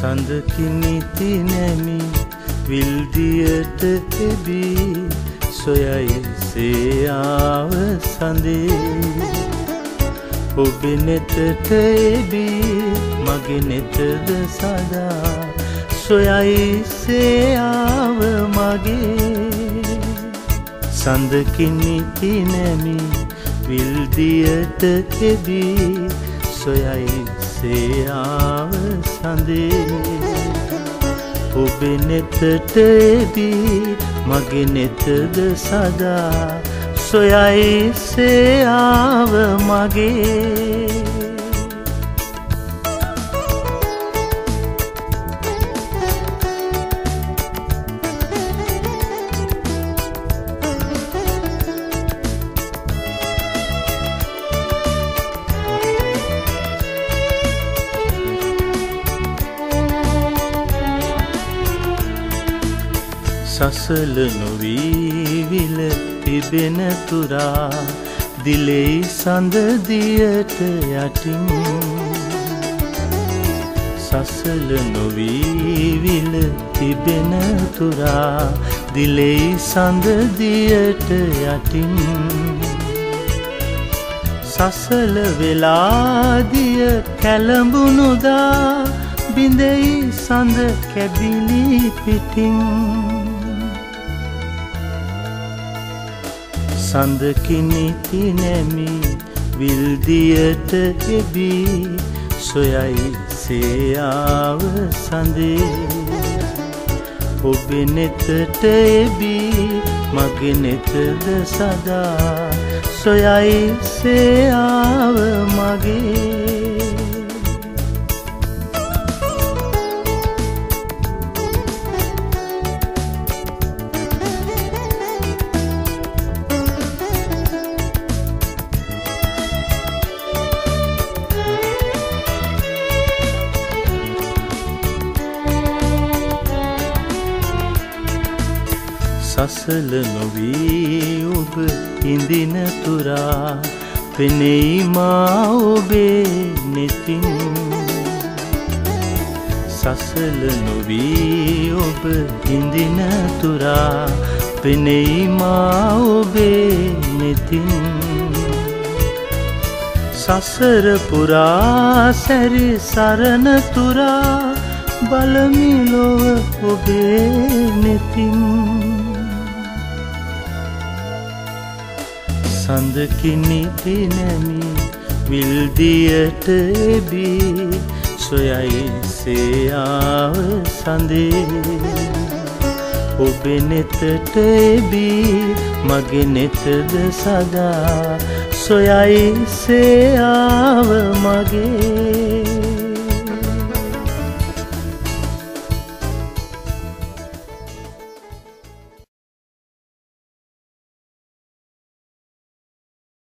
සඳකිනිති නැමි විල්දියට එබී සොයයි සේයාව සඳේ. ඔබෙ නෙතට එබී මගේ නෙතද සදා සොයයි සේයාව මගේ. සඳකිනිති නැමි විල්දියට එබී සොයයි සේයාව සඳේ ඔබෙ නෙතට එදී මගේ නෙතද සදා සොයයි සේයාව මගේ. සසල නොවීවිල තිබෙන තුරා දිලෙයි සඳදියට යටින්. සසල නොවීවිල තිබෙන තුරා දිලෙයි සඳදියට යටින්. සසල වෙලාදිය කැළඹුණුදා බිඳෙයි සඳ කැබිලි පිටින්. සඳකිනිති නැමි විල්දියට එබී සොයයි සේයාව සඳේ. ඔබෙ නෙතට එබී මගේ නෙතද සදා සොයයි සේයාව මගේ. සසල නොවී ඔබ ඉඳින තුරා පෙනෙයි මා ඔබේ නෙතින්. සසල නොවී ඔබ ඉඳින තුරා පෙනෙයි මා ඔබේ නෙතින්. සසර පුරා සැරි සරණ තුරා බලමිලොව ඔබේ නෙතින්. සඳකිනිති නැමි විල්දියට එබී සොයයි සේයාව සඳේ. ඔබෙ නෙතට එබී මගේ නෙතද සදා සොයයි සේයාව මගේ.